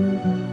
Música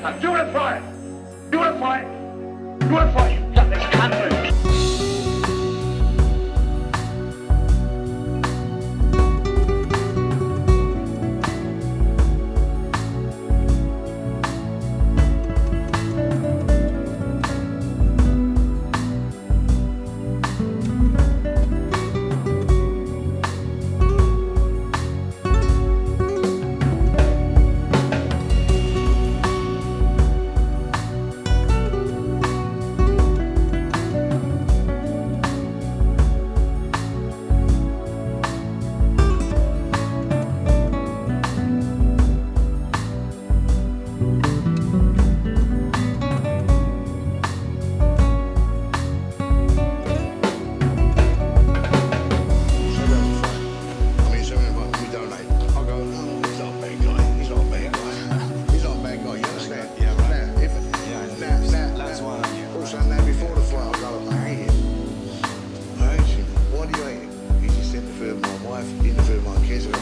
Now do it and fly. Do it and. Do it. interfere with my wife, interfere with my kids, and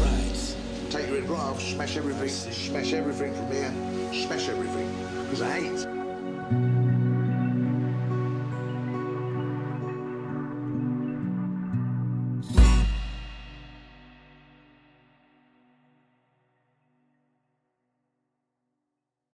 rights. Take your right off, smash everything, smash everything from here, smash everything. Because I hate.